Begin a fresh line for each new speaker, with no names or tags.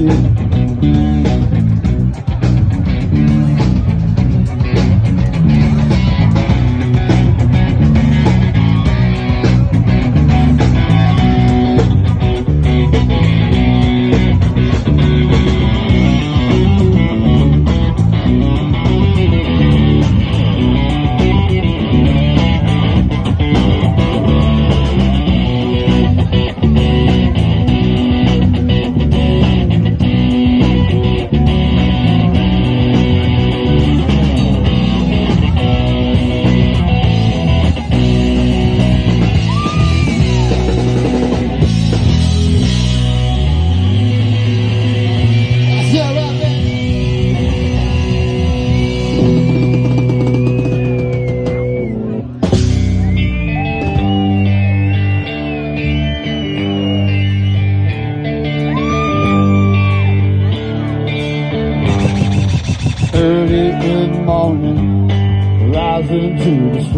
you. good morning, rising to the street.